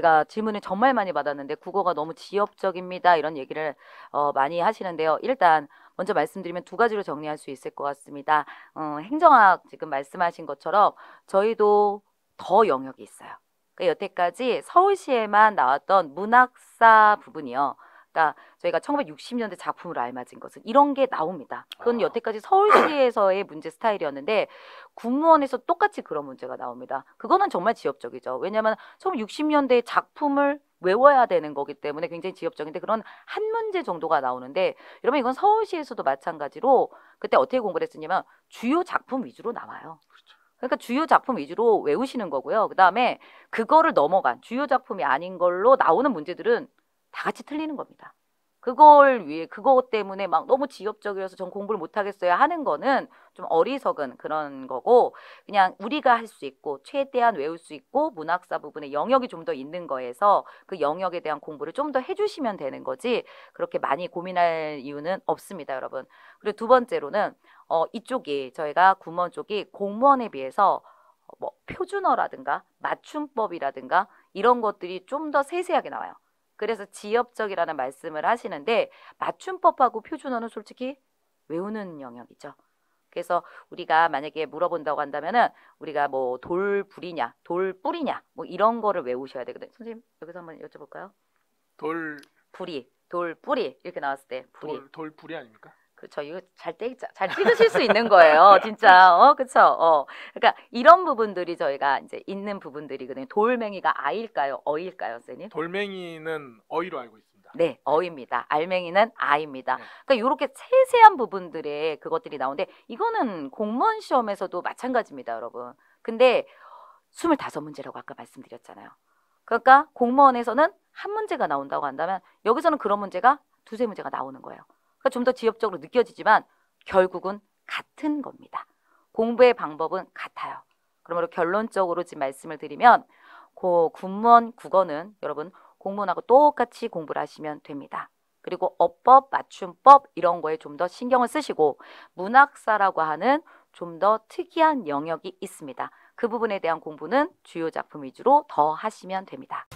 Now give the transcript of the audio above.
제가 질문을 정말 많이 받았는데 국어가 너무 지엽적입니다. 이런 얘기를 어, 많이 하시는데요. 일단 먼저 말씀드리면 두 가지로 정리할 수 있을 것 같습니다. 어, 행정학 지금 말씀하신 것처럼 저희도 더 영역이 있어요. 그러니까 여태까지 서울시에만 나왔던 문학사 부분이요. 그러니까 저희가 1960년대 작품으로 알맞은 것은 이런 게 나옵니다. 그건 아. 여태까지 서울시에서의 문제 스타일이었는데 국무원에서 똑같이 그런 문제가 나옵니다. 그거는 정말 지엽적이죠. 왜냐하면 1960년대 작품을 외워야 되는 거기 때문에 굉장히 지엽적인데 그런 한 문제 정도가 나오는데 여러분 이건 서울시에서도 마찬가지로 그때 어떻게 공부를 했었냐면 주요 작품 위주로 나와요. 그러니까 주요 작품 위주로 외우시는 거고요. 그 다음에 그거를 넘어간 주요 작품이 아닌 걸로 나오는 문제들은 다 같이 틀리는 겁니다. 그걸 위해 그것 때문에 막 너무 지엽적이어서 전 공부를 못 하겠어요 하는 거는 좀 어리석은 그런 거고 그냥 우리가 할 수 있고 최대한 외울 수 있고 문학사 부분에 영역이 좀 더 있는 거에서 그 영역에 대한 공부를 좀 더 해주시면 되는 거지 그렇게 많이 고민할 이유는 없습니다 여러분 그리고 두 번째로는 어 이쪽이 저희가 구몬 쪽이 공무원에 비해서 뭐 표준어라든가 맞춤법이라든가 이런 것들이 좀 더 세세하게 나와요. 그래서 지엽적이라는 말씀을 하시는데 맞춤법하고 표준어는 솔직히 외우는 영역이죠. 그래서 우리가 만약에 물어본다고 한다면은 우리가 뭐 돌불이냐, 돌뿌리냐, 뭐 이런 거를 외우셔야 되거든요. 선생님 여기서 한번 여쭤볼까요? 돌, 불이, 돌뿌리 이렇게 나왔을 때 불이. 돌, 돌 불이 아닙니까? 그렇죠. 이거 잘 떼, 잘 찍으실 수 있는 거예요. 진짜. 어, 그렇죠. 어. 그러니까 이런 부분들이 저희가 이제 있는 부분들이거든요. 돌멩이가 아일까요? 어일까요, 선생님? 돌멩이는 어이로 알고 있습니다. 네, 어입니다. 알맹이는 아입니다. 네. 그러니까 이렇게 세세한 부분들의 그것들이 나오는데 이거는 공무원 시험에서도 마찬가지입니다, 여러분. 근데 25문제라고 아까 말씀드렸잖아요. 그러니까 공무원에서는 한 문제가 나온다고 한다면 여기서는 그런 문제가 두세 문제가 나오는 거예요. 그러니까 좀 더 지엽적으로 느껴지지만 결국은 같은 겁니다. 공부의 방법은 같아요. 그러므로 결론적으로 지금 말씀을 드리면 고 군무원 국어는 여러분 공무원하고 똑같이 공부를 하시면 됩니다. 그리고 어법, 맞춤법 이런 거에 좀 더 신경을 쓰시고 문학사라고 하는 좀 더 특이한 영역이 있습니다. 그 부분에 대한 공부는 주요 작품 위주로 더 하시면 됩니다.